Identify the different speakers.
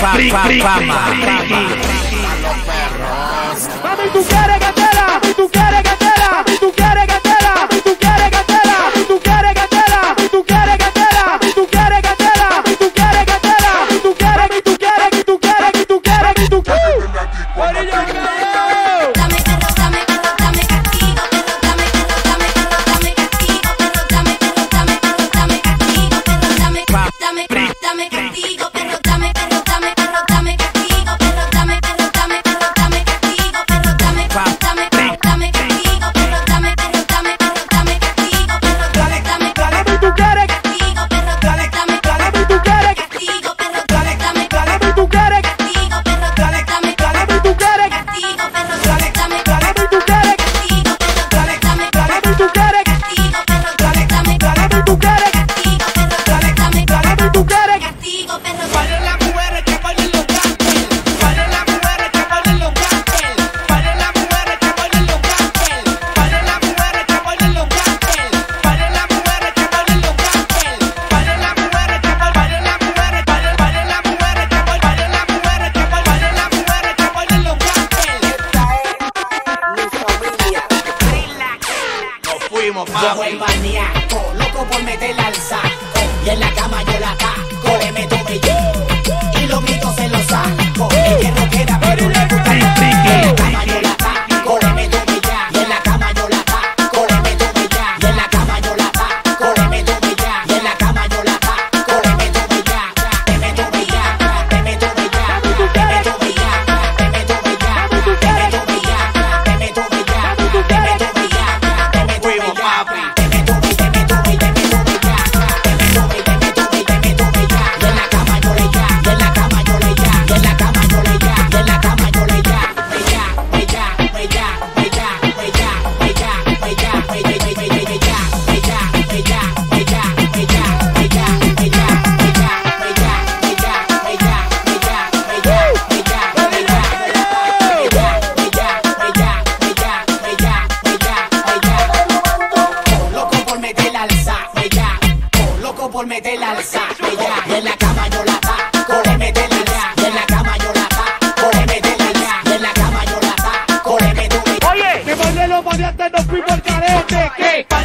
Speaker 1: pa, pa, fama.
Speaker 2: Mami, tú quieres gatela, mami, tú quieres gatela, mami, tú quieres gatela, mami, tú quieres gatela, mami, tú quieres gatela, mami, tú quieres gatela, mami, tú quieres gatela, mami, tú quieres gatela, mami, tú quieres, mami, tú quieres, mami, tú quieres, mami, tú quieres, mami, tú quieres, tú quieres,
Speaker 1: mismo, papi.
Speaker 3: Yo el maníaco, loco por meterla al saco. Y en la cama yo la ataco, le meto bellón. Y los gritos se los saco. por meter la alza. Ella en la cama yo la ataco, le mete ya. Y en la cama yo la ataco, le mete ya. Y en la cama yo la ataco, le mete Oye, que por los maleantes nos fuimos al carete. ¿Qué?